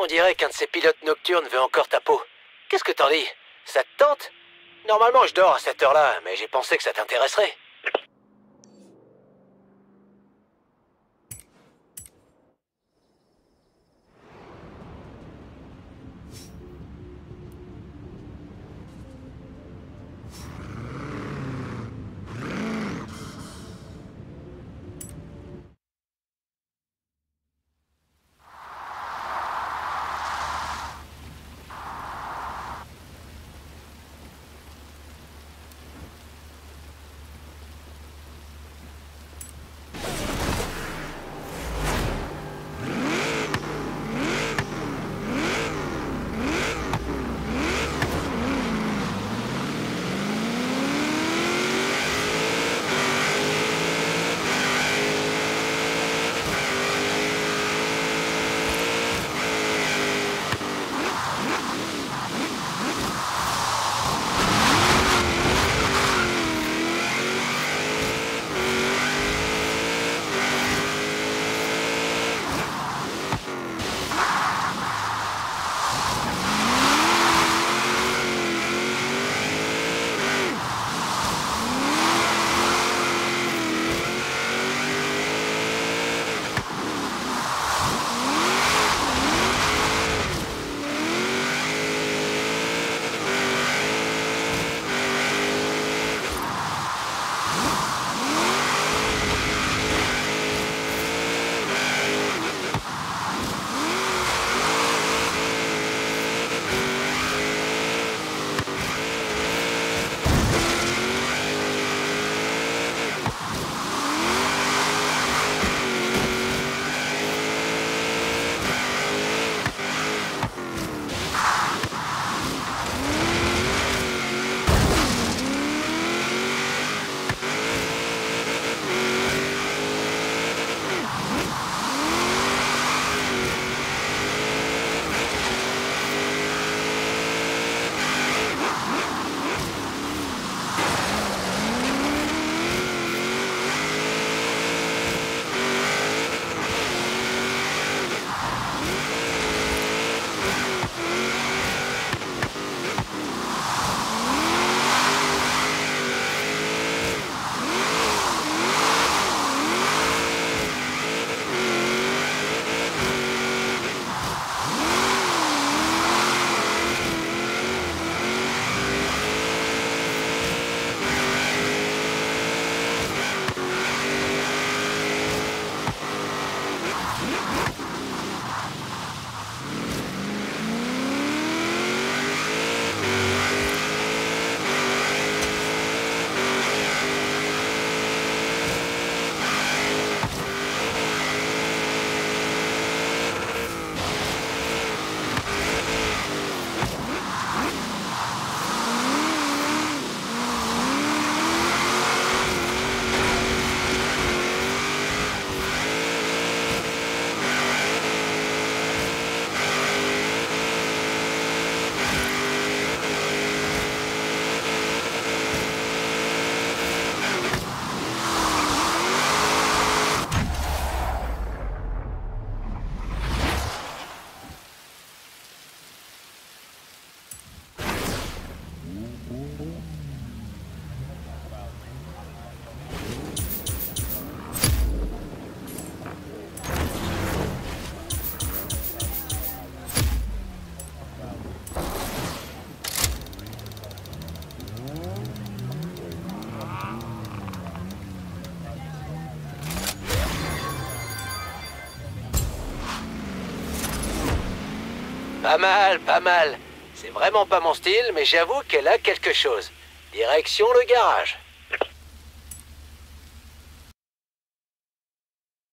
On dirait qu'un de ces pilotes nocturnes veut encore ta peau. Qu'est-ce que t'en dis? Ça te tente? Normalement, je dors à cette heure-là, mais j'ai pensé que ça t'intéresserait. Pas mal, pas mal. C'est vraiment pas mon style, mais j'avoue qu'elle a quelque chose. Direction le garage.